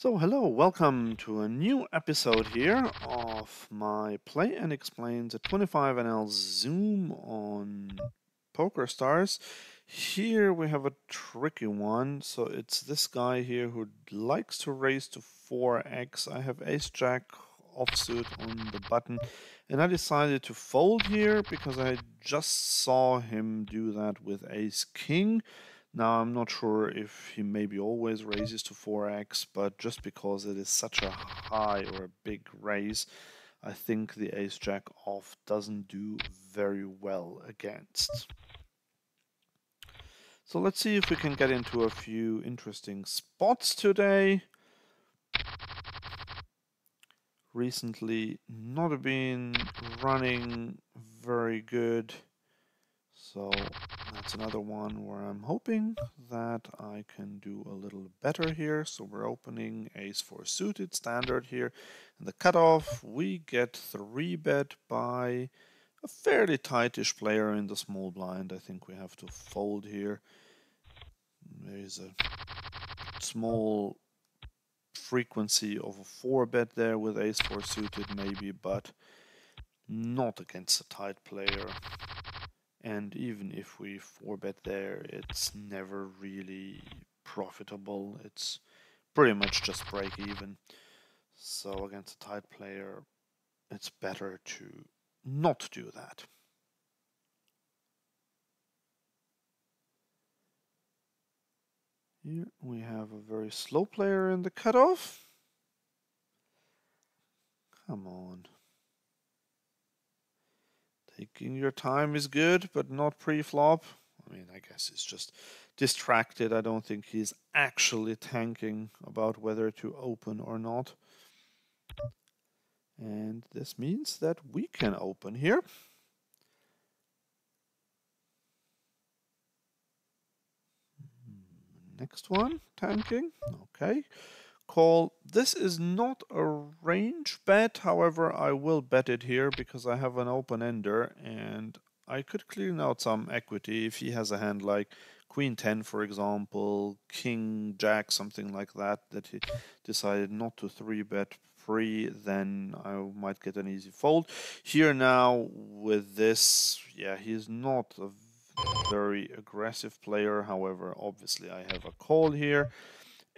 So hello, welcome to a new episode here of my Play and Explains a 25NL Zoom on Poker Stars. Here we have a tricky one, so it's this guy here who likes to raise to 4x. I have Ace-Jack offsuit on the button, and I decided to fold here because I just saw him do that with Ace-King. Now, I'm not sure if he maybe always raises to 4x, but just because it is such a high or a big raise, I think the ace-jack off doesn't do very well against. So let's see if we can get into a few interesting spots today. Recently not been running very good. So that's another one where I'm hoping that I can do a little better here. So we're opening ace four suited standard here. And the cutoff, we get three bet by a fairly tightish player in the small blind. I think we have to fold here. There is a small frequency of a four bet there with ace four suited maybe, but not against a tight player and even if we 4-bet there, it's never really profitable. It's pretty much just break even. So against a tight player, it's better to not do that. Here we have a very slow player in the cutoff. Come on. Taking your time is good, but not pre-flop. I mean, I guess he's just distracted. I don't think he's actually tanking about whether to open or not. And this means that we can open here. Next one, tanking. Okay call. This is not a range bet, however, I will bet it here because I have an open ender and I could clean out some equity if he has a hand like Queen 10, for example, King Jack, something like that, that he decided not to 3 bet free, then I might get an easy fold. Here now, with this, yeah, he's not a very aggressive player, however, obviously I have a call here.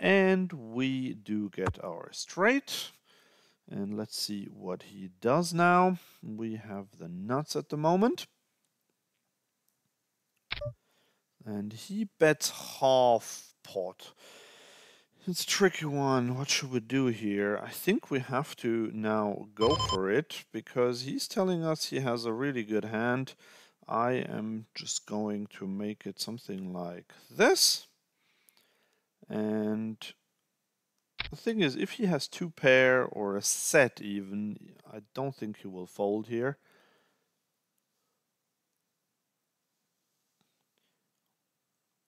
And we do get our straight. And let's see what he does now. We have the nuts at the moment. And he bets half pot. It's a tricky one. What should we do here? I think we have to now go for it because he's telling us he has a really good hand. I am just going to make it something like this. And the thing is, if he has two pair or a set even, I don't think he will fold here.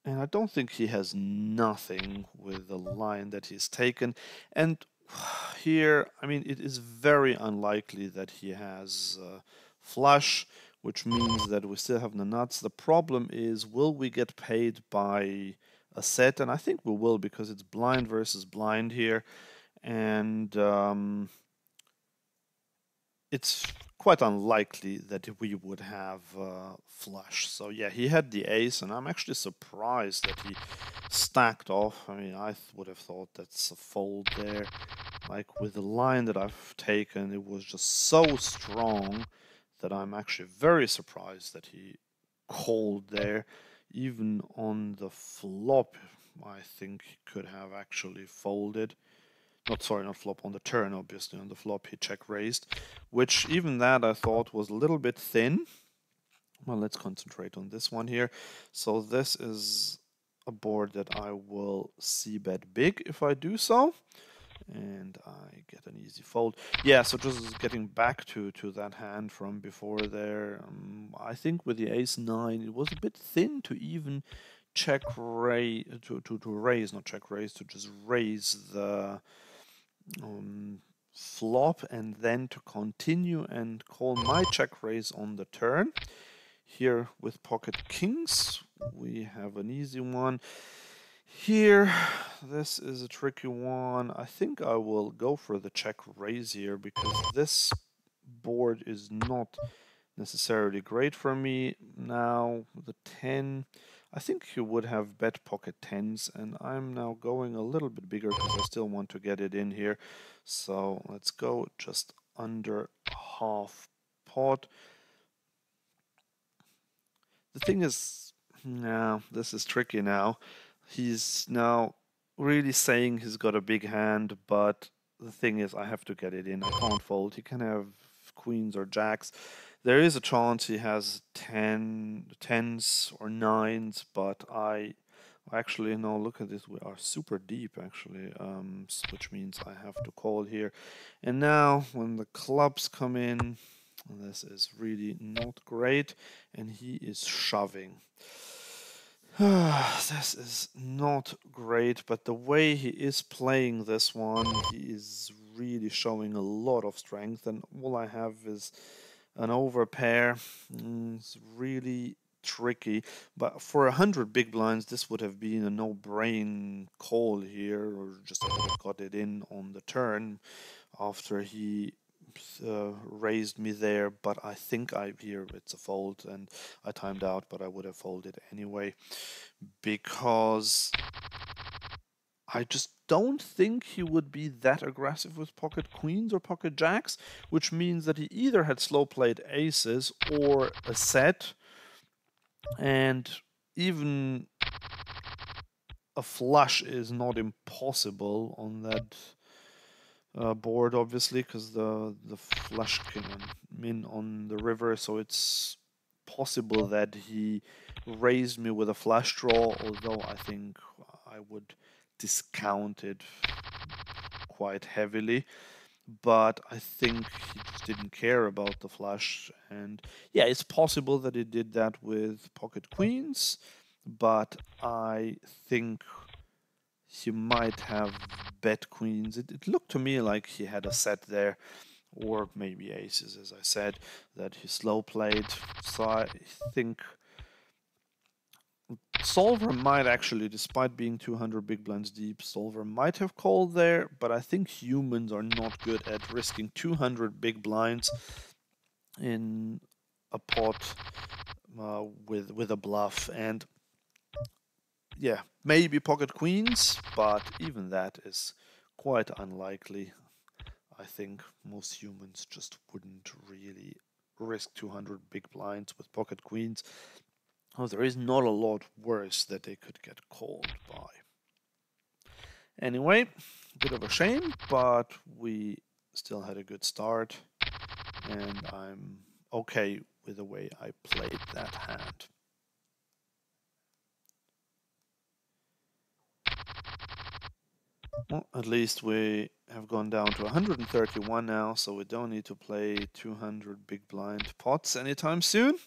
And I don't think he has nothing with the line that he's taken. And here, I mean, it is very unlikely that he has uh, flush, which means that we still have the nuts. The problem is, will we get paid by a set, and I think we will because it's blind versus blind here, and um, it's quite unlikely that we would have uh, flush. So yeah, he had the ace, and I'm actually surprised that he stacked off. I mean, I would have thought that's a fold there. Like with the line that I've taken, it was just so strong that I'm actually very surprised that he called there even on the flop, I think he could have actually folded. Not sorry, not flop on the turn, obviously. On the flop, he check raised, which even that I thought was a little bit thin. Well, let's concentrate on this one here. So this is a board that I will c-bet big if I do so and I get an easy fold. Yeah, so just getting back to, to that hand from before there, um, I think with the ace-9, it was a bit thin to even check raise, to, to, to raise, not check raise, to just raise the um, flop and then to continue and call my check raise on the turn. Here with pocket kings, we have an easy one. Here, this is a tricky one. I think I will go for the check raise here because this board is not necessarily great for me. Now, the 10, I think you would have bet pocket 10s, and I'm now going a little bit bigger because I still want to get it in here. So let's go just under half pot. The thing is, now this is tricky now. He's now really saying he's got a big hand, but the thing is, I have to get it in. I can't fold. He can have queens or jacks. There is a chance he has 10, tens or nines, but I actually no look at this we are super deep actually um, which means I have to call here and now when the clubs come in this is really not great and he is shoving this is not great but the way he is playing this one he is really showing a lot of strength and all I have is an overpair. Mm, it's really tricky but for a hundred big blinds this would have been a no-brain call here or just got it in on the turn after he uh, raised me there but I think I here it's a fold and I timed out but I would have folded anyway because I just don't think he would be that aggressive with pocket queens or pocket jacks, which means that he either had slow played aces or a set, and even a flush is not impossible on that uh, board, obviously, because the the flush can in on the river, so it's possible that he raised me with a flush draw, although I think I would discounted quite heavily but I think he just didn't care about the flush. And yeah, it's possible that he did that with pocket queens, but I think he might have bet queens. It, it looked to me like he had a set there, or maybe aces, as I said, that he slow played. So I think Solver might actually, despite being 200 big blinds deep, Solver might have called there, but I think humans are not good at risking 200 big blinds in a pot uh, with with a bluff. And yeah, maybe pocket queens, but even that is quite unlikely. I think most humans just wouldn't really risk 200 big blinds with pocket queens. Oh, there is not a lot worse that they could get called by. Anyway, bit of a shame, but we still had a good start, and I'm okay with the way I played that hand. At least we have gone down to 131 now, so we don't need to play 200 big blind pots anytime soon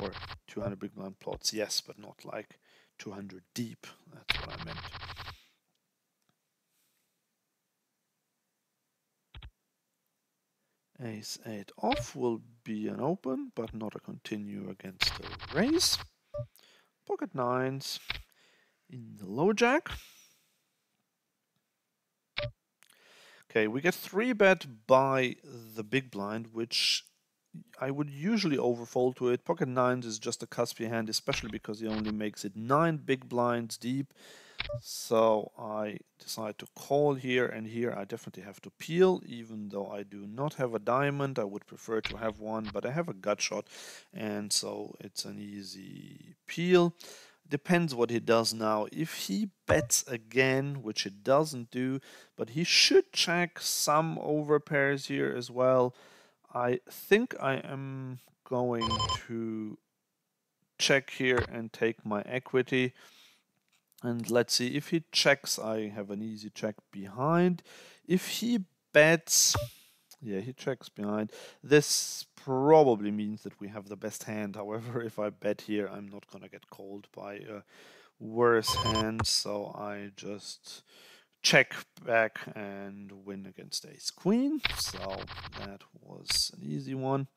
or 200 big blind plots, yes, but not like 200 deep. That's what I meant. Ace 8 off will be an open, but not a continue against the raise. Pocket 9s in the low jack. Okay, we get 3 bet by the big blind, which I would usually overfold to it. Pocket nines is just a cuspy hand, especially because he only makes it nine big blinds deep. So I decide to call here, and here I definitely have to peel, even though I do not have a diamond. I would prefer to have one, but I have a gut shot, and so it's an easy peel. Depends what he does now. If he bets again, which he doesn't do, but he should check some overpairs here as well. I think I am going to check here and take my equity. And let's see, if he checks, I have an easy check behind. If he bets, yeah, he checks behind. This probably means that we have the best hand. However, if I bet here, I'm not going to get called by a worse hand. So I just check back and win against ace queen. So that was an easy one.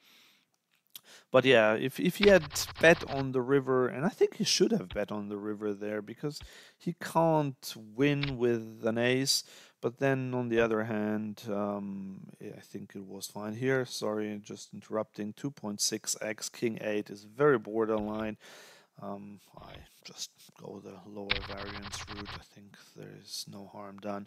but yeah, if if he had bet on the river, and I think he should have bet on the river there because he can't win with an ace. But then on the other hand, um, I think it was fine here. Sorry, just interrupting. 2.6x King 8 is very borderline. Um, I just go the lower variance route. I think there is no harm done.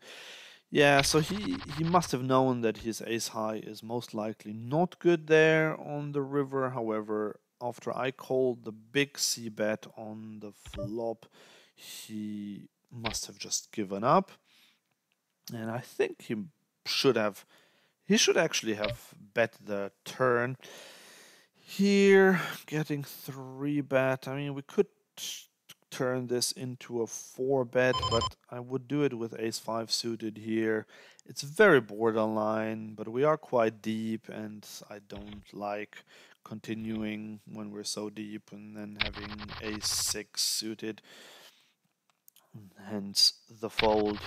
Yeah, so he, he must have known that his ace high is most likely not good there on the river. However, after I called the big C bet on the flop, he must have just given up. And I think he should have, he should actually have bet the turn. Here, getting three bet. I mean, we could turn this into a four bet, but I would do it with ace five suited here. It's very borderline, but we are quite deep, and I don't like continuing when we're so deep and then having ace six suited. Hence the fold,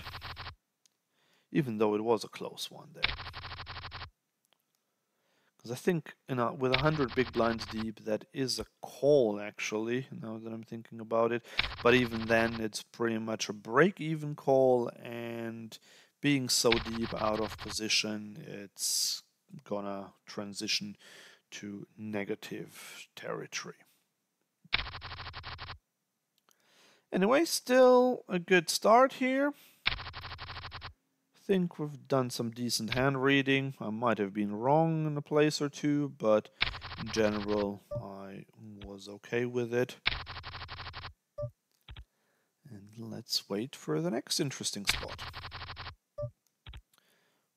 even though it was a close one there. Because I think, you know, with 100 big blinds deep, that is a call, actually, now that I'm thinking about it. But even then, it's pretty much a break-even call, and being so deep out of position, it's gonna transition to negative territory. Anyway, still a good start here think we've done some decent hand reading. I might have been wrong in a place or two, but in general, I was okay with it. And let's wait for the next interesting spot.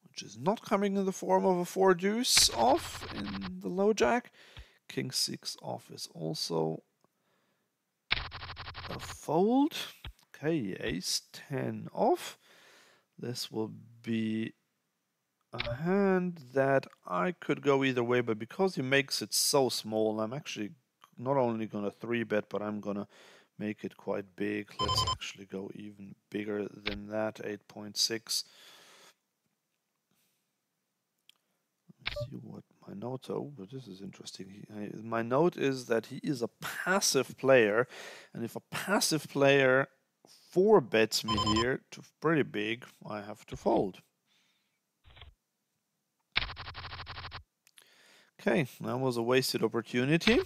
Which is not coming in the form of a 4 deuce off in the low jack. King 6 off is also a fold. Okay, ace 10 off. This will be a hand that I could go either way, but because he makes it so small, I'm actually not only going to 3-bet, but I'm going to make it quite big. Let's actually go even bigger than that, 8.6. Let's see what my note, oh, but this is interesting. He, my note is that he is a passive player, and if a passive player four bets me here to pretty big, I have to fold. Okay, that was a wasted opportunity.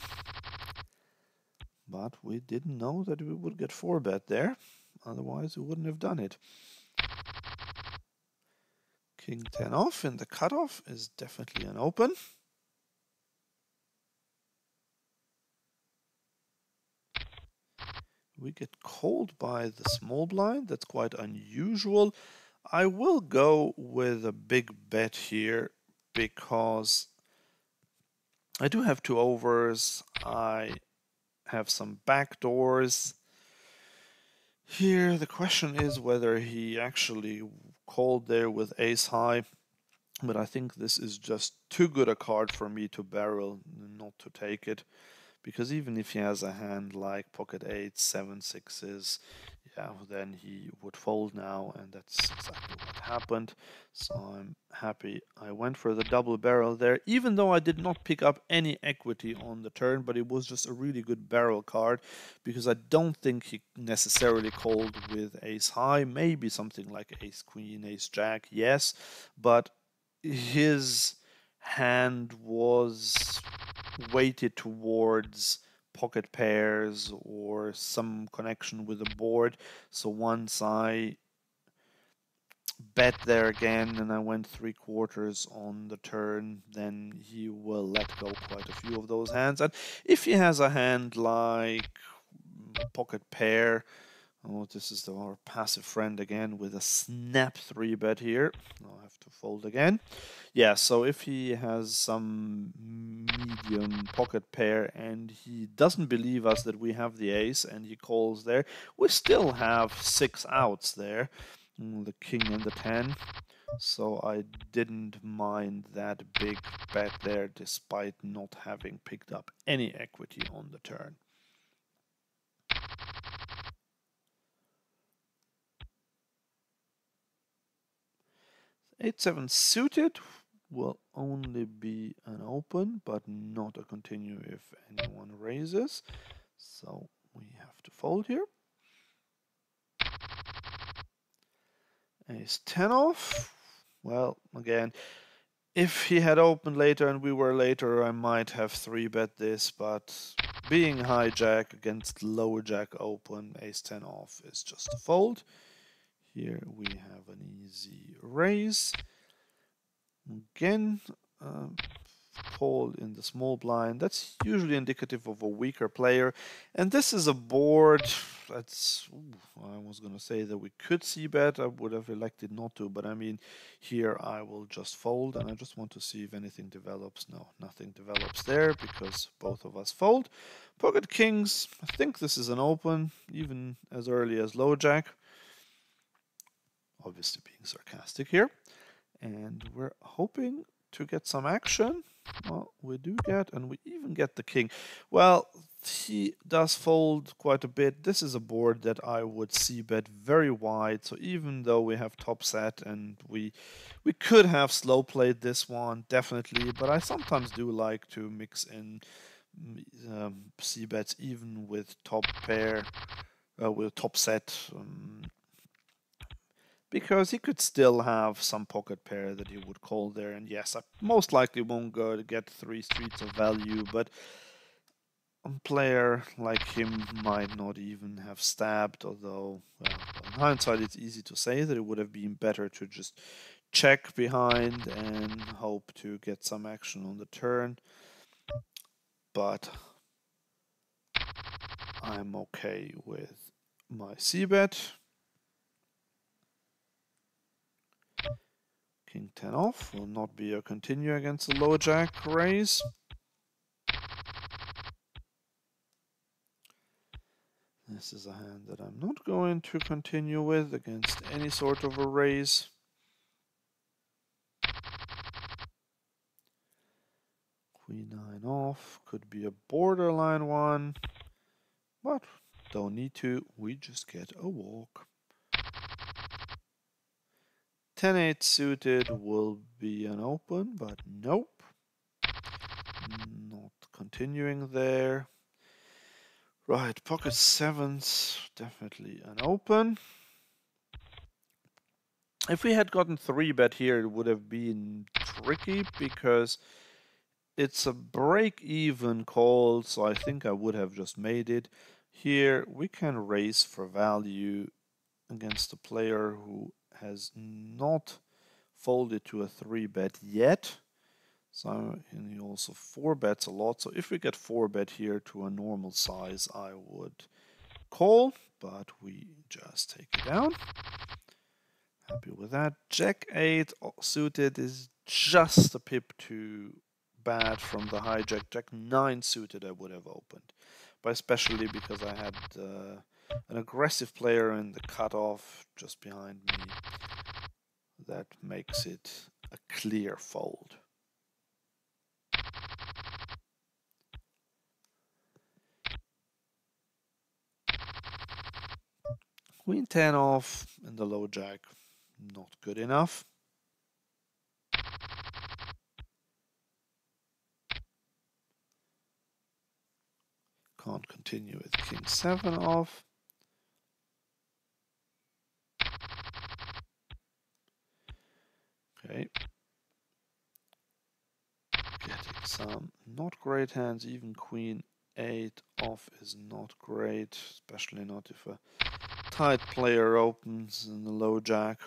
But we didn't know that we would get four bet there. Otherwise, we wouldn't have done it. King 10 off in the cutoff is definitely an open. We get called by the small blind. That's quite unusual. I will go with a big bet here because I do have two overs. I have some back doors. Here, the question is whether he actually called there with ace high. But I think this is just too good a card for me to barrel, not to take it because even if he has a hand like pocket 8, seven, sixes, yeah, then he would fold now, and that's exactly what happened. So I'm happy I went for the double barrel there, even though I did not pick up any equity on the turn, but it was just a really good barrel card, because I don't think he necessarily called with ace high, maybe something like ace queen, ace jack, yes, but his hand was weighted towards pocket pairs or some connection with the board. So once I bet there again and I went three quarters on the turn, then he will let go quite a few of those hands. And if he has a hand like pocket pair, oh, this is our passive friend again with a snap three bet here. I'll have to fold again. Yeah, so if he has some medium pocket pair and he doesn't believe us that we have the ace and he calls there, we still have six outs there, mm, the king and the 10. So I didn't mind that big bet there despite not having picked up any equity on the turn. 8-7 suited will only be an open, but not a continue if anyone raises. So we have to fold here. Ace 10 off. Well, again, if he had opened later and we were later, I might have 3-bet this, but being hijack against lower jack open, ace 10 off is just a fold. Here we have an easy raise. Again, um, call in the small blind. That's usually indicative of a weaker player. And this is a board that's, ooh, I was going to say that we could c-bet. I would have elected not to, but I mean, here I will just fold and I just want to see if anything develops. No, nothing develops there because both of us fold. Pocket kings, I think this is an open, even as early as low jack. Obviously being sarcastic here. And we're hoping to get some action. Well, we do get, and we even get the king. Well, he does fold quite a bit. This is a board that I would c-bet very wide. So even though we have top set and we we could have slow played this one, definitely. But I sometimes do like to mix in um, c bets even with top pair, uh, with top set. Um, because he could still have some pocket pair that he would call there. And yes, I most likely won't go to get three streets of value, but a player like him might not even have stabbed, although, well, in hindsight, it's easy to say that it would have been better to just check behind and hope to get some action on the turn. But I'm okay with my c-bet. King 10 off will not be a continue against the low jack raise. This is a hand that I'm not going to continue with against any sort of a raise. Queen 9 off could be a borderline one, but don't need to. We just get a walk. 10-8 suited will be an open, but nope. Not continuing there. Right, pocket sevens, definitely an open. If we had gotten 3-bet here, it would have been tricky because it's a break-even call, so I think I would have just made it. Here, we can raise for value against a player who has not folded to a 3 bet yet. So and he also 4 bets a lot. So if we get 4 bet here to a normal size, I would call, but we just take it down. Happy with that. Jack 8 suited is just a pip too bad from the hijack. Jack 9 suited I would have opened. But especially because I had uh, an aggressive player in the cutoff just behind me. That makes it a clear fold. Queen 10 off and the low jack, not good enough. Can't continue with king 7 off. Okay. Getting some not great hands, even queen 8 off is not great, especially not if a tight player opens in the low jack.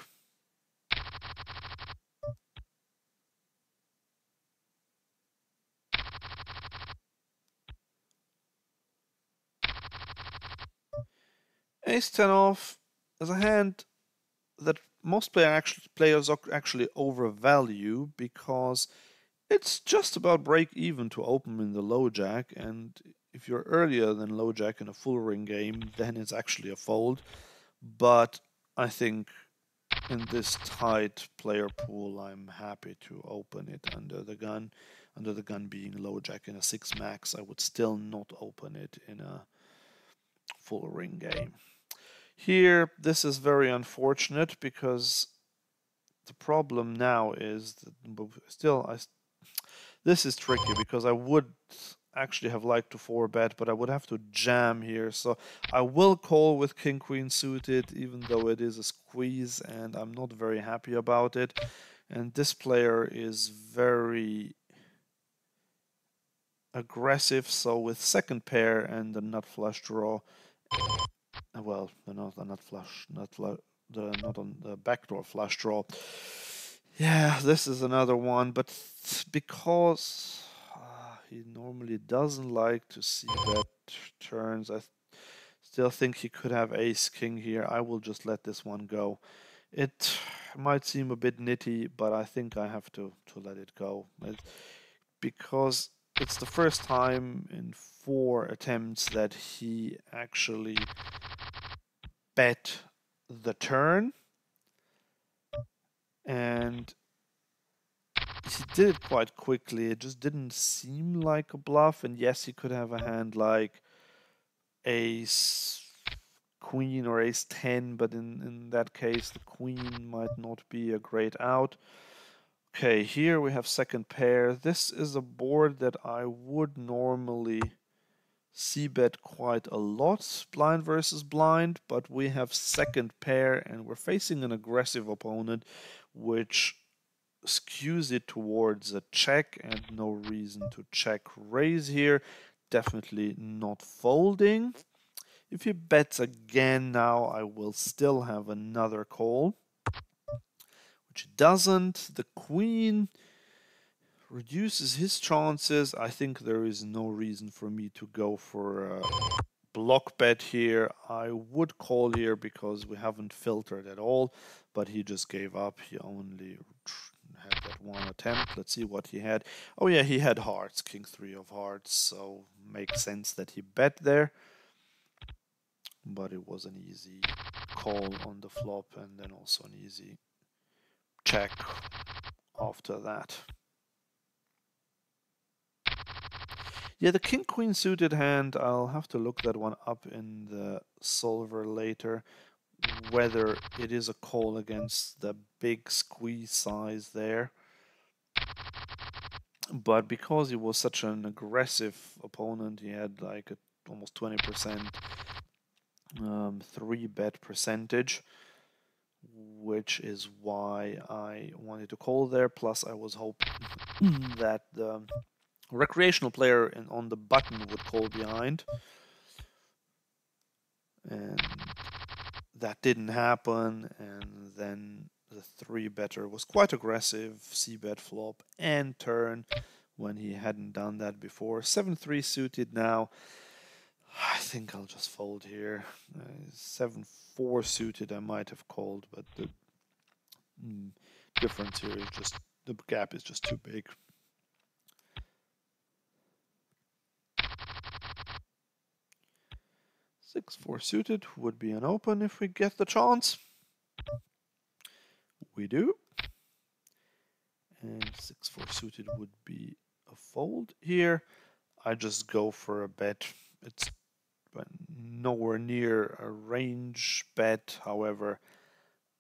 Ace 10 off is a hand that most player actually, players actually overvalue because it's just about break even to open in the low jack and if you're earlier than low jack in a full ring game then it's actually a fold. But I think in this tight player pool I'm happy to open it under the gun under the gun being low jack in a 6 max I would still not open it in a full ring game here, this is very unfortunate because the problem now is that still I this is tricky because I would actually have liked to four bet, but I would have to jam here. So I will call with king queen suited, even though it is a squeeze, and I'm not very happy about it. And this player is very aggressive. So with second pair and the nut flush draw, well, the not the nut flush, not the not on the backdoor flush draw. Yeah, this is another one, but because uh, he normally doesn't like to see bet turns, I still think he could have ace king here. I will just let this one go. It might seem a bit nitty, but I think I have to, to let it go. It, because it's the first time in four attempts that he actually bet the turn and he did it quite quickly. It just didn't seem like a bluff. And yes, he could have a hand like ace queen or ace 10, but in, in that case, the queen might not be a great out. Okay, here we have second pair. This is a board that I would normally c-bet quite a lot, blind versus blind, but we have second pair and we're facing an aggressive opponent which skews it towards a check and no reason to check raise here. Definitely not folding. If he bets again now, I will still have another call, which doesn't. The queen reduces his chances. I think there is no reason for me to go for a block bet here. I would call here because we haven't filtered at all, but he just gave up. He only had that one attempt. Let's see what he had. Oh yeah, he had hearts, king three of hearts, so makes sense that he bet there. But it was an easy call on the flop and then also an easy check after that. Yeah, the king queen suited hand, I'll have to look that one up in the solver later, whether it is a call against the big squeeze size there. But because he was such an aggressive opponent, he had like a, almost 20% um, three bet percentage, which is why I wanted to call there. Plus, I was hoping that the recreational player on the button would call behind. And that didn't happen. And then the three better was quite aggressive, c bet flop and turn when he hadn't done that before. 7-3 suited now. I think I'll just fold here. Uh, 7-4 suited I might have called, but the mm, difference here is just the gap is just too big. Six four suited would be an open if we get the chance. We do. And six four suited would be a fold here. I just go for a bet. It's nowhere near a range bet. However,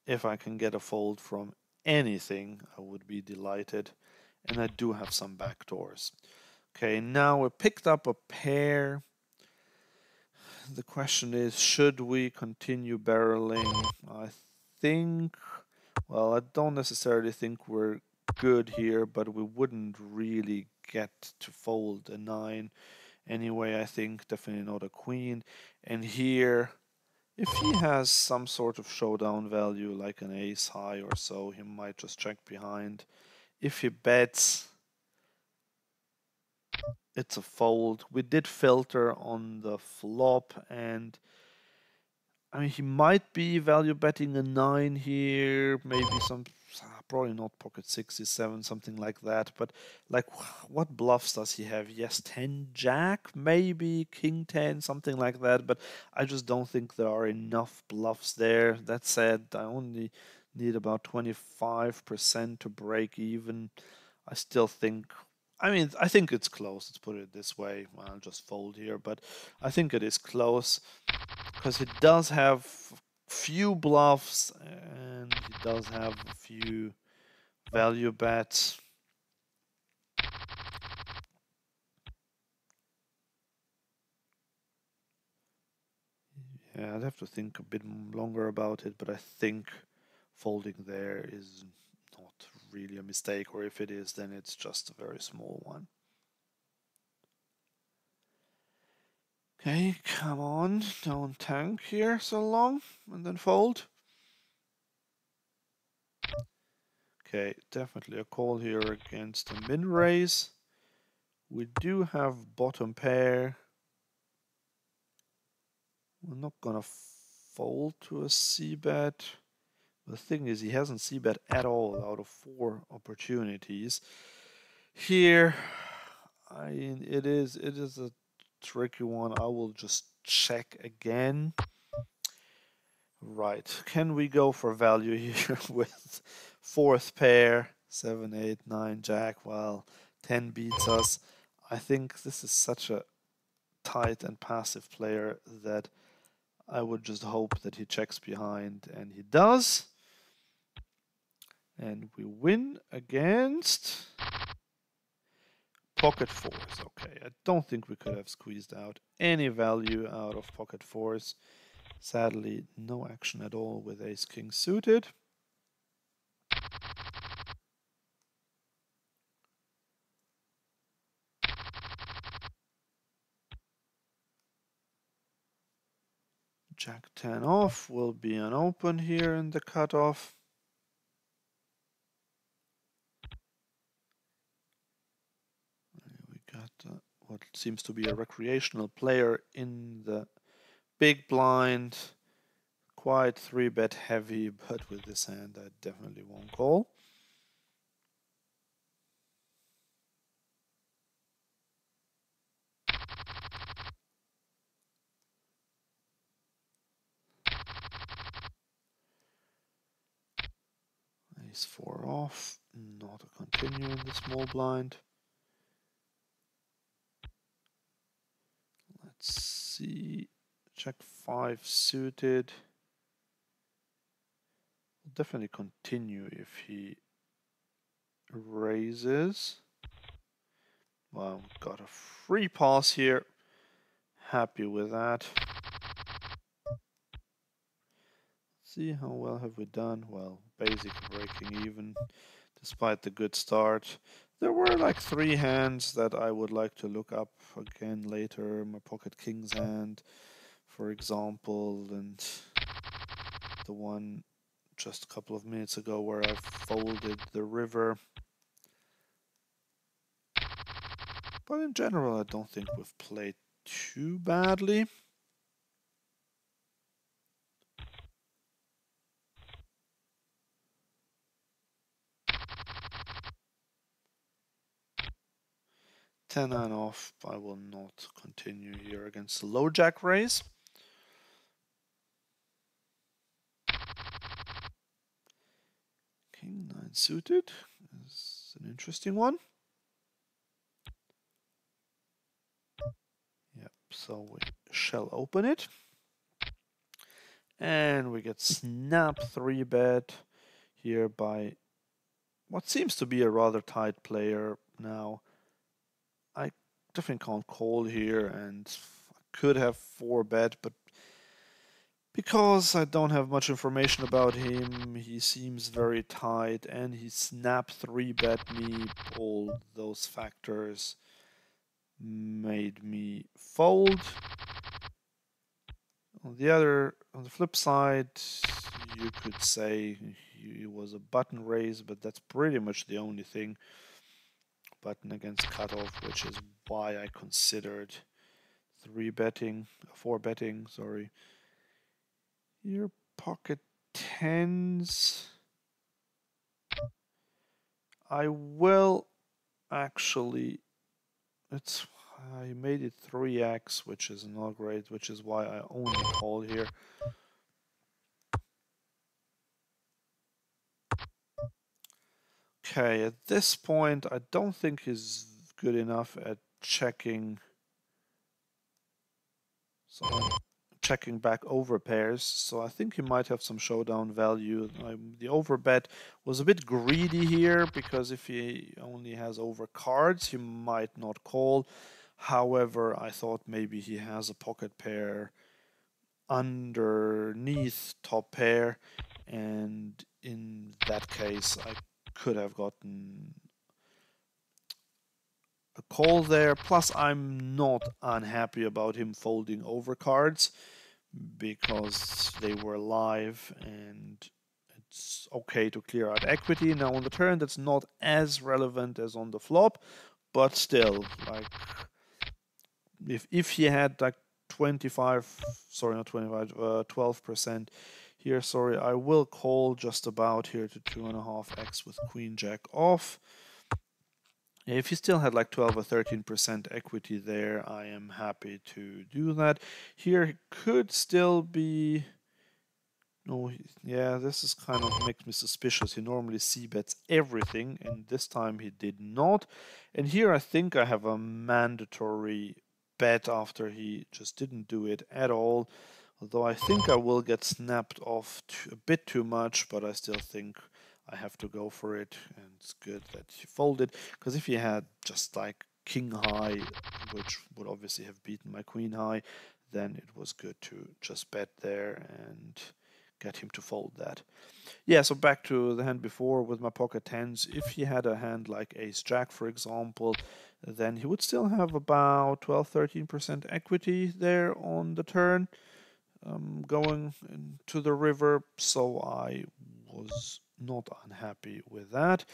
if I can get a fold from anything, I would be delighted. And I do have some backdoors. Okay, now we picked up a pair the question is, should we continue barreling? I think, well, I don't necessarily think we're good here, but we wouldn't really get to fold a 9 anyway, I think. Definitely not a queen. And here, if he has some sort of showdown value, like an ace high or so, he might just check behind. If he bets, it's a fold. We did filter on the flop and I mean he might be value betting a 9 here, maybe some probably not pocket 67 something like that but like what bluffs does he have yes 10 jack maybe king 10 something like that but i just don't think there are enough bluffs there that said i only need about 25% to break even i still think I mean, I think it's close. Let's put it this way. I'll just fold here, but I think it is close because it does have few bluffs and he does have a few value bets. Yeah, I'd have to think a bit longer about it, but I think folding there is not really a mistake, or if it is, then it's just a very small one. Okay, come on, don't tank here so long, and then fold. Okay, definitely a call here against a min raise. We do have bottom pair. We're not gonna fold to a c-bet. The thing is, he hasn't c-bet at all out of four opportunities. Here, I mean, it is it is a tricky one. I will just check again. Right, can we go for value here with fourth pair, seven, eight, nine, jack? Well, ten beats us. I think this is such a tight and passive player that I would just hope that he checks behind, and he does. And we win against pocket fours. Okay, I don't think we could have squeezed out any value out of pocket fours. Sadly, no action at all with ace king suited. Jack 10 off will be an open here in the cutoff. We got uh, what seems to be a recreational player in the big blind. Quite 3-bet heavy, but with this hand I definitely won't call. Ace 4 off, not a continue in the small blind. Let's see, check 5 suited. will definitely continue if he raises. Well, got a free pass here. Happy with that. see how well have we done. Well, basically breaking even despite the good start. There were like three hands that I would like to look up again later. My pocket king's hand, for example, and the one just a couple of minutes ago where I folded the river. But in general, I don't think we've played too badly. Ten nine off. I will not continue here against the low jack raise. King nine suited is an interesting one. Yep, so we shall open it. And we get snap three bet here by what seems to be a rather tight player now. I definitely can't call here and I could have four bet, but because I don't have much information about him, he seems very tight and he snap three bet me. All those factors made me fold. On the other, on the flip side, you could say it was a button raise, but that's pretty much the only thing button against cutoff, which is why I considered three betting, four betting, sorry. Your pocket tens. I will actually, it's, I made it 3x, which is not great, which is why I only call here. Okay, at this point, I don't think he's good enough at checking. So I'm uh, checking back over pairs, so I think he might have some showdown value. The overbet was a bit greedy here, because if he only has over cards, he might not call. However, I thought maybe he has a pocket pair underneath top pair, and in that case, I could have gotten a call there. Plus, I'm not unhappy about him folding over cards because they were live and it's okay to clear out equity. Now on the turn, that's not as relevant as on the flop, but still, like, if if he had like 25, sorry, not 25, uh, 12% here, sorry, I will call just about here to 2.5x with Queen Jack off. If he still had like 12 or 13% equity there, I am happy to do that. Here could still be... No, yeah, this is kind of makes me suspicious. He normally c-bets everything, and this time he did not. And here I think I have a mandatory bet after he just didn't do it at all. Although I think I will get snapped off a bit too much, but I still think I have to go for it, and it's good that he folded, because if he had just like king high, which would obviously have beaten my queen high, then it was good to just bet there and get him to fold that. Yeah, so back to the hand before with my pocket tens. If he had a hand like ace jack, for example, then he would still have about 12-13% equity there on the turn um, going to the river. So I was not unhappy with that.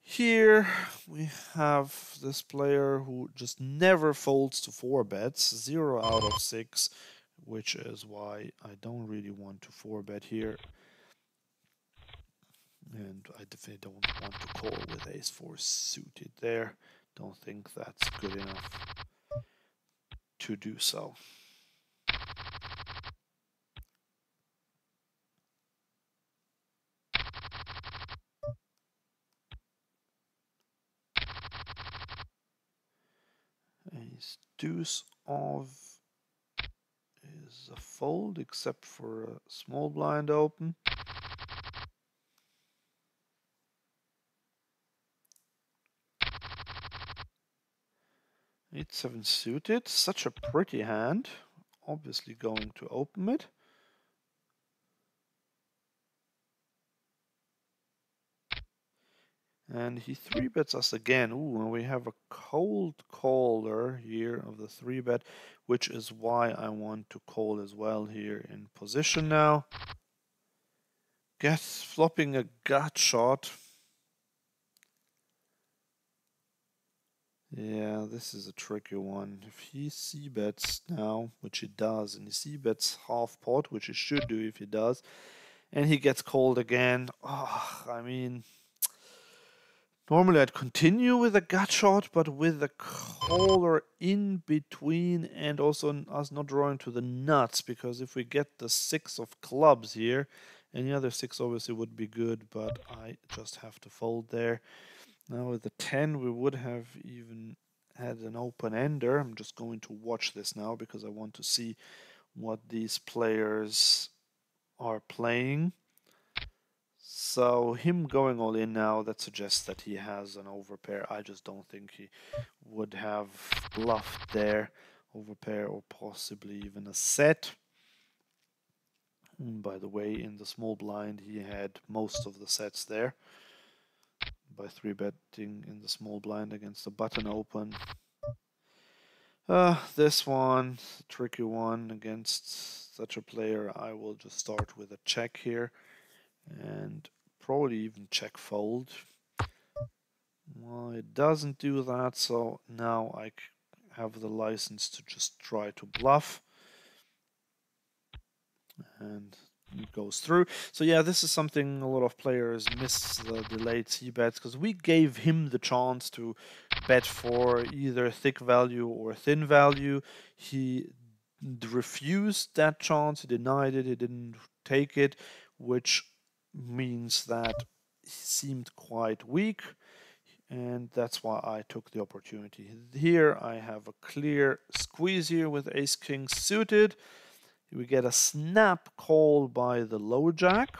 Here we have this player who just never folds to four bets, zero out of six, which is why I don't really want to four bet here. And I definitely don't want to call with ace four suited there. Don't think that's good enough to do so. Ace deuce of is a fold except for a small blind open. Eight seven suited, such a pretty hand. Obviously going to open it. And he three bets us again. Ooh, and we have a cold caller here of the three bet, which is why I want to call as well here in position now. Guess flopping a gut shot. Yeah, this is a tricky one. If he c-bets now, which he does, and he c-bets half pot, which he should do if he does, and he gets called again, oh, I mean, normally I'd continue with a gut shot, but with the caller in between and also us not drawing to the nuts, because if we get the six of clubs here, any other six obviously would be good, but I just have to fold there. Now with the 10 we would have even had an open ender. I'm just going to watch this now because I want to see what these players are playing. So him going all in now, that suggests that he has an overpair. I just don't think he would have bluffed there. Overpair or possibly even a set. And by the way, in the small blind he had most of the sets there by 3 betting in the small blind against the button open. Uh, this one, tricky one against such a player, I will just start with a check here and probably even check fold. Well, it doesn't do that, so now I have the license to just try to bluff. And it goes through. So yeah, this is something a lot of players miss the delayed C bets because we gave him the chance to bet for either thick value or thin value. He refused that chance, he denied it, he didn't take it, which means that he seemed quite weak and that's why I took the opportunity. Here I have a clear squeeze here with ace king suited We get a snap call by the low jack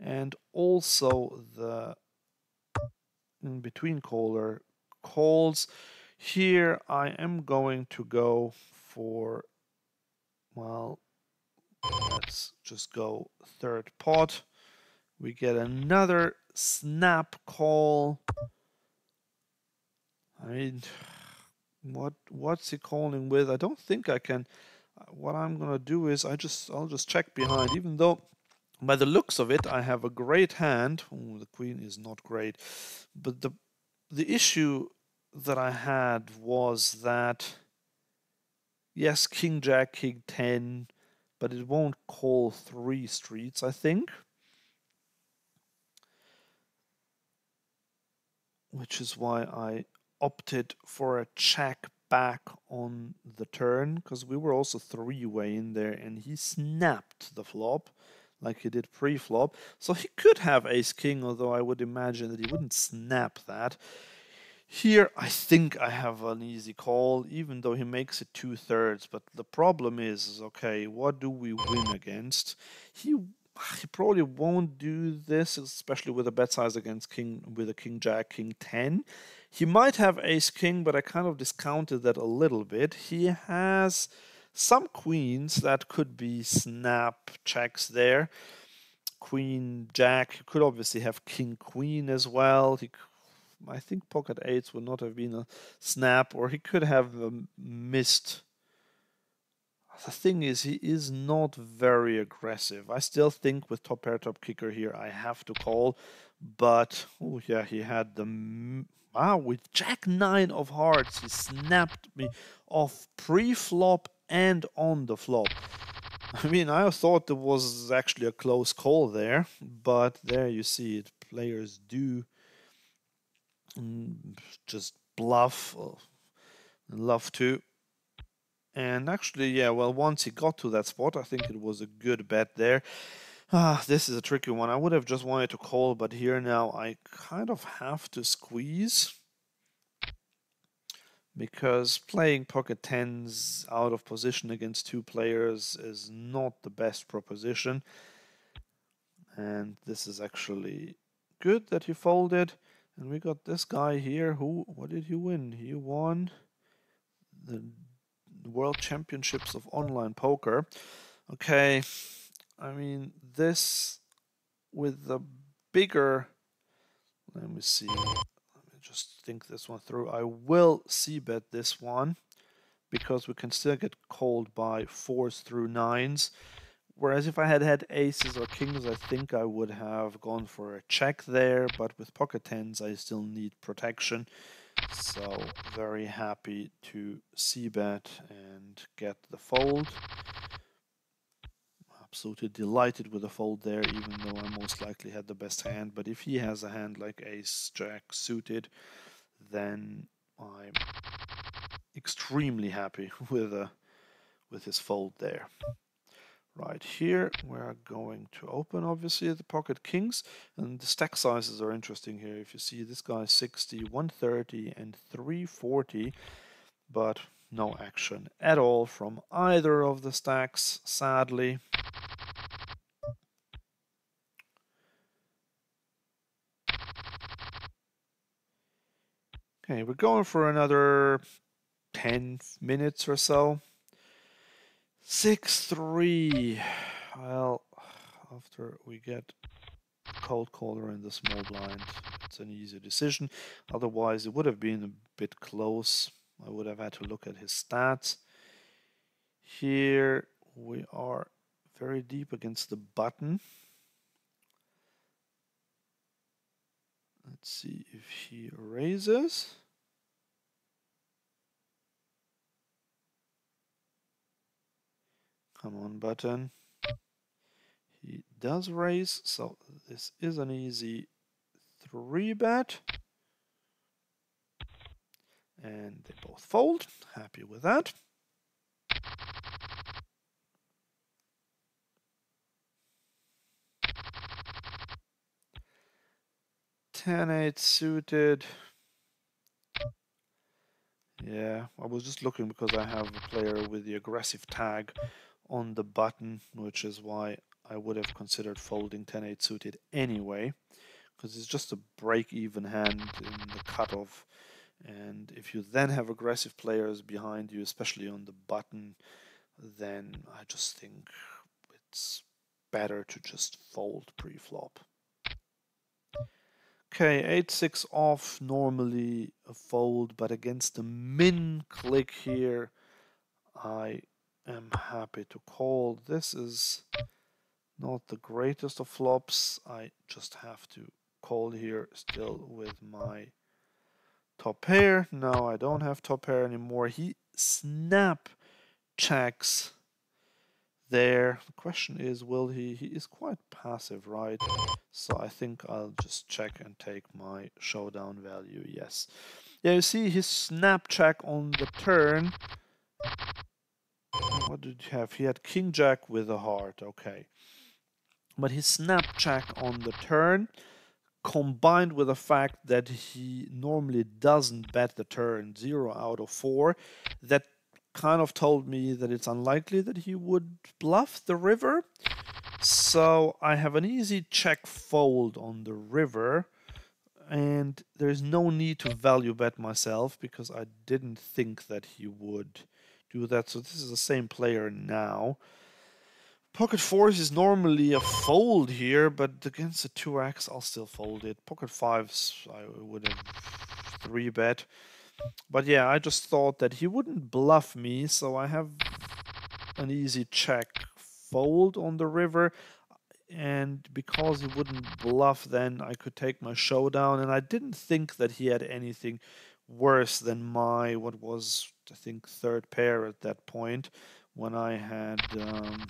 and also the in between caller calls. Here I am going to go for, well, let's just go third pot. We get another snap call. I mean, what what's he calling with? I don't think I can. Uh, what I'm gonna do is I just I'll just check behind, even though by the looks of it I have a great hand. Ooh, the queen is not great, but the the issue that I had was that yes, king jack, king ten, but it won't call three streets. I think. Which is why I opted for a check back on the turn because we were also three way in there and he snapped the flop like he did pre-flop. So he could have ace king although i would imagine that he wouldn't snap that. Here i think i have an easy call even though he makes it two-thirds but the problem is, is okay what do we win against? He he probably won't do this especially with a bet size against king with a king jack king 10 he might have ace king, but I kind of discounted that a little bit. He has some queens that could be snap checks there. Queen, jack. He could obviously have king, queen as well. He, I think pocket eights would not have been a snap, or he could have um, missed. The thing is, he is not very aggressive. I still think with top pair, top kicker here, I have to call. But, oh yeah, he had the Wow, with Jack 9 of hearts, he snapped me off pre-flop and on the flop. I mean, I thought there was actually a close call there, but there you see it. Players do mm, just bluff, uh, love to. And actually, yeah, well, once he got to that spot, I think it was a good bet there. Ah, this is a tricky one. I would have just wanted to call, but here now I kind of have to squeeze because playing pocket tens out of position against two players is not the best proposition. And this is actually good that he folded. And we got this guy here who, what did he win? He won the World Championships of Online Poker. Okay, I mean, this with the bigger, let me see, let me just think this one through. I will c-bet this one because we can still get called by fours through nines. Whereas if I had had aces or kings, I think I would have gone for a check there. But with pocket tens, I still need protection. So very happy to c-bet and get the fold absolutely delighted with the fold there, even though I most likely had the best hand. But if he has a hand like ace jack suited, then I'm extremely happy with a uh, with his fold there. Right here, we're going to open, obviously, the pocket kings. And the stack sizes are interesting here. If you see this guy 60, 130, and 340. But no action at all from either of the stacks, sadly. Okay, we're going for another 10 minutes or so. 6-3. Well, after we get cold caller in the small blind, it's an easy decision. Otherwise, it would have been a bit close. I would have had to look at his stats. Here we are very deep against the button. Let's see if he raises. Come on, button. He does raise, so this is an easy three bet. And they both fold. Happy with that. Ten eight suited. Yeah, I was just looking because I have a player with the aggressive tag on the button, which is why I would have considered folding 10-8 suited anyway, because it's just a break-even hand in the cutoff. And if you then have aggressive players behind you, especially on the button, then I just think it's better to just fold pre-flop. Okay, 8-6 off, normally a fold, but against the min click here, I am happy to call. This is not the greatest of flops. I just have to call here still with my top pair. Now I don't have top pair anymore. He snap checks there. The question is, will he? He is quite passive, right? So I think I'll just check and take my showdown value. Yes. Yeah, you see his snap check on the turn. What did he have? He had king jack with a heart. Okay. But his snap check on the turn combined with the fact that he normally doesn't bet the turn 0 out of 4 that kind of told me that it's unlikely that he would bluff the river. So I have an easy check fold on the river and there's no need to value bet myself because I didn't think that he would do that. So this is the same player now. Pocket fours is normally a fold here, but against the 2x I'll still fold it. Pocket fives I would have 3 bet. But yeah, I just thought that he wouldn't bluff me, so I have an easy check fold on the river. And because he wouldn't bluff, then I could take my showdown. And I didn't think that he had anything worse than my, what was, I think, third pair at that point when I had. Um,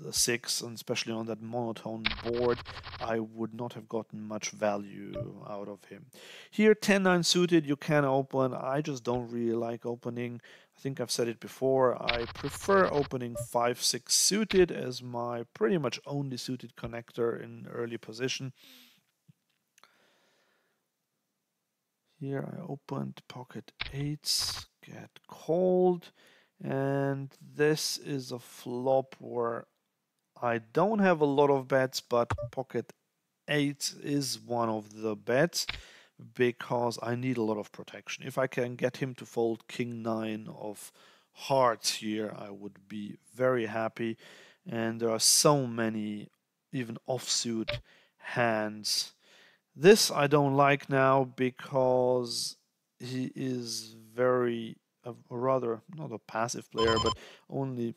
the six, and especially on that monotone board, I would not have gotten much value out of him. Here, 10-9 suited, you can open. I just don't really like opening. I think I've said it before. I prefer opening 5-6 suited as my pretty much only suited connector in early position. Here I opened pocket eights, get called, and this is a flop where I don't have a lot of bets, but pocket 8 is one of the bets because I need a lot of protection. If I can get him to fold king 9 of hearts here, I would be very happy. And there are so many even offsuit hands. This I don't like now because he is very, uh, rather, not a passive player, but only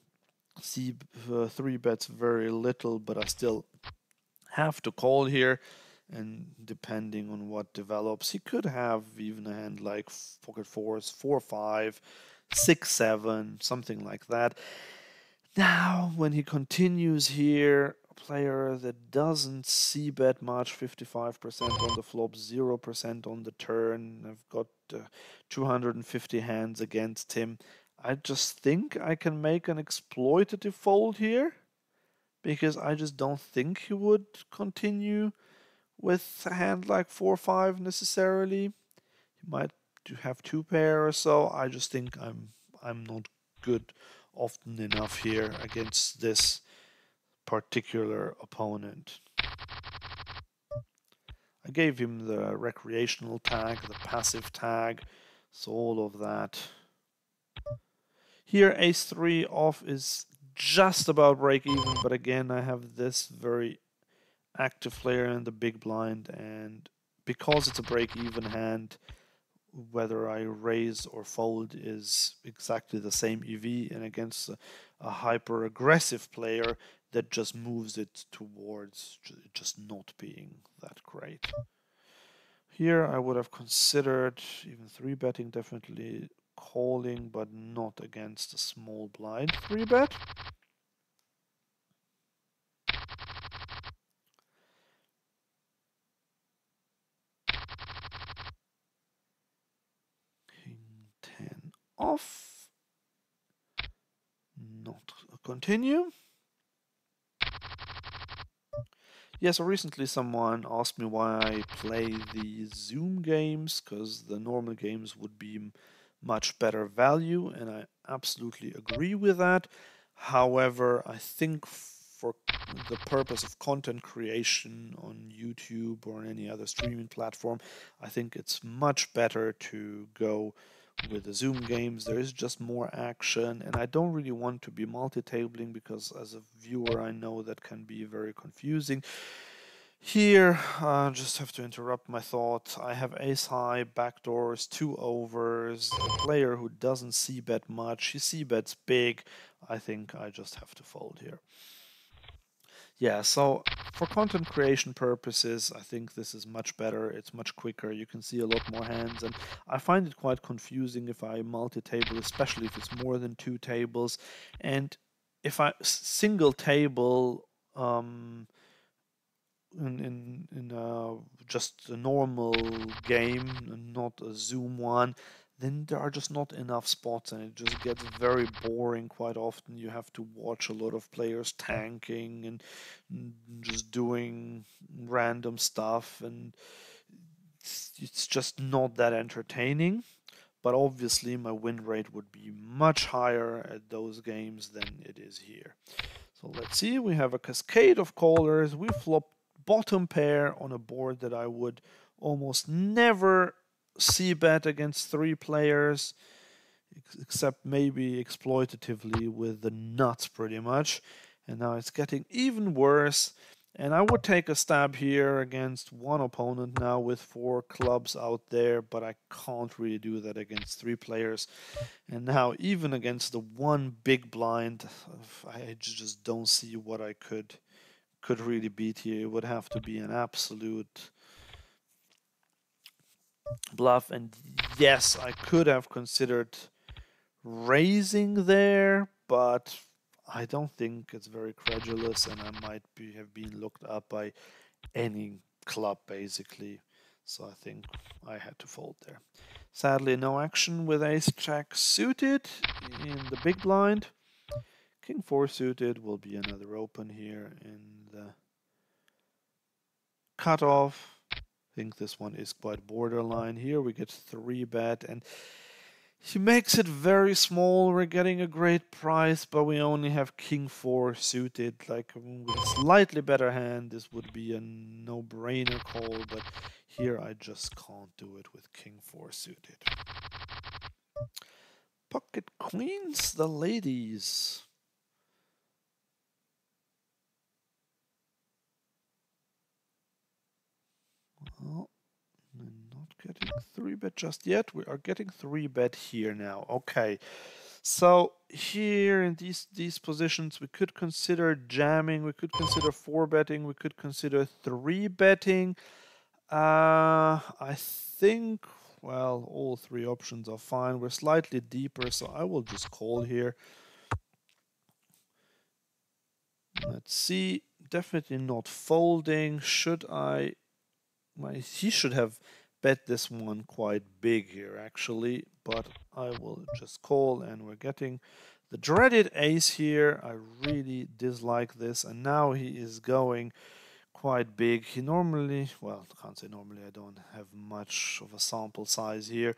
see uh, three bets very little, but I still have to call here. And depending on what develops, he could have even a hand like pocket fours, four, five, six, seven, something like that. Now, when he continues here, a player that doesn't c-bet much, 55% on the flop, 0% on the turn. I've got uh, 250 hands against him. I just think I can make an exploitative fold here because I just don't think he would continue with a hand like 4-5 necessarily. He might have two pair or so. I just think I'm I'm not good often enough here against this particular opponent. I gave him the recreational tag, the passive tag, so all of that. Here ace 3 off is just about break even, but again I have this very active player in the big blind and because it's a break even hand, whether I raise or fold is exactly the same EV and against a, a hyper aggressive player that just moves it towards just not being that great. Here I would have considered even 3 betting definitely calling, but not against a small blind 3 bet. King 10 off. Not continue. Yeah, so recently someone asked me why I play the Zoom games, because the normal games would be much better value, and I absolutely agree with that. However, I think for the purpose of content creation on YouTube or on any other streaming platform, I think it's much better to go with the Zoom games. There is just more action, and I don't really want to be multi-tabling because as a viewer, I know that can be very confusing. Here, I uh, just have to interrupt my thought. I have ace high, backdoors, two overs, a player who doesn't c-bet much. He c-bets big. I think I just have to fold here. Yeah, so for content creation purposes, I think this is much better. It's much quicker. You can see a lot more hands, and I find it quite confusing if I multi-table, especially if it's more than two tables. And if I single table, um, in in, in uh, just a normal game not a Zoom one, then there are just not enough spots and it just gets very boring quite often. You have to watch a lot of players tanking and just doing random stuff and it's just not that entertaining. But obviously my win rate would be much higher at those games than it is here. So let's see, we have a cascade of callers. We flop bottom pair on a board that I would almost never c-bet against three players, except maybe exploitatively with the nuts pretty much. And now it's getting even worse. And I would take a stab here against one opponent now with four clubs out there, but I can't really do that against three players. And now even against the one big blind, I just don't see what I could could really beat here. It would have to be an absolute bluff. And yes, I could have considered raising there, but I don't think it's very credulous, and I might be, have been looked up by any club basically. So I think I had to fold there. Sadly, no action with ace jack suited in the big blind. King 4 suited will be another open here in the cutoff. I think this one is quite borderline here. We get 3 bet and he makes it very small. We're getting a great price, but we only have King 4 suited. Like with a slightly better hand, this would be a no-brainer call, but here I just can't do it with King 4 suited. Pocket Queens, the ladies. Well, not getting 3-bet just yet. We are getting 3-bet here now. Okay. So here in these these positions, we could consider jamming, we could consider 4-betting, we could consider 3-betting. Uh, I think, well, all three options are fine. We're slightly deeper, so I will just call here. Let's see. Definitely not folding. Should I he should have bet this one quite big here actually, but I will just call and we're getting the dreaded ace here. I really dislike this and now he is going quite big. He normally, well, can't say normally, I don't have much of a sample size here.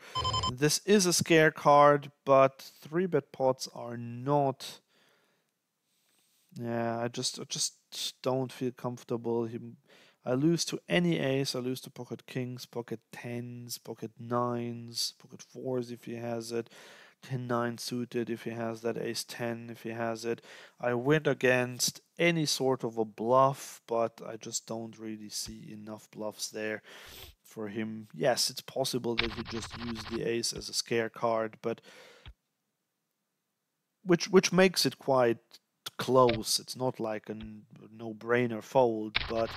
This is a scare card, but 3-bet pots are not... Yeah, I just I just don't feel comfortable. He I lose to any ace. I lose to pocket kings, pocket tens, pocket nines, pocket fours if he has it, 10 9 suited if he has that, ace 10 if he has it. I win against any sort of a bluff, but I just don't really see enough bluffs there for him. Yes, it's possible that he just used the ace as a scare card, but which which makes it quite close. It's not like a no-brainer fold, but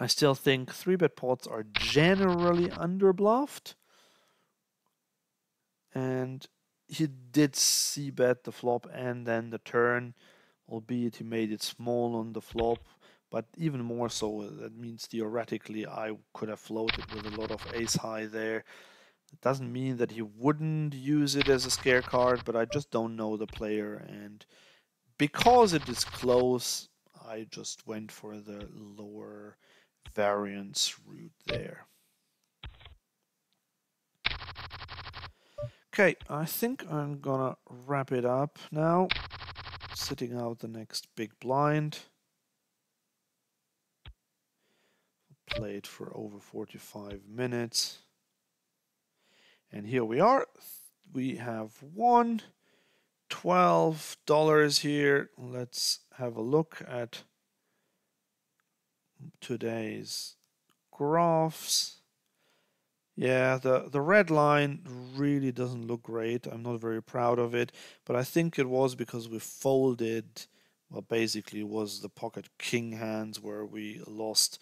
I still think 3-bet pots are generally underbluffed. And he did c-bet the flop and then the turn, albeit he made it small on the flop. But even more so, uh, that means theoretically I could have floated with a lot of ace-high there. It doesn't mean that he wouldn't use it as a scare card, but I just don't know the player. And because it is close, I just went for the lower variance route there. Okay, I think I'm gonna wrap it up now. sitting out the next big blind. Played for over 45 minutes. And here we are. We have one $12 here. Let's have a look at today's graphs. Yeah, the, the red line really doesn't look great. I'm not very proud of it, but I think it was because we folded, well, basically was the pocket king hands where we lost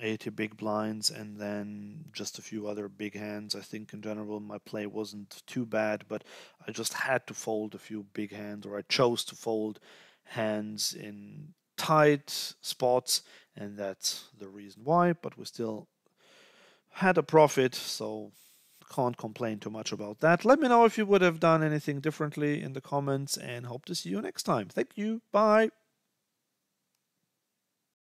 80 big blinds and then just a few other big hands. I think in general my play wasn't too bad, but I just had to fold a few big hands, or I chose to fold hands in tight spots, and that's the reason why. But we still had a profit, so can't complain too much about that. Let me know if you would have done anything differently in the comments and hope to see you next time. Thank you. Bye.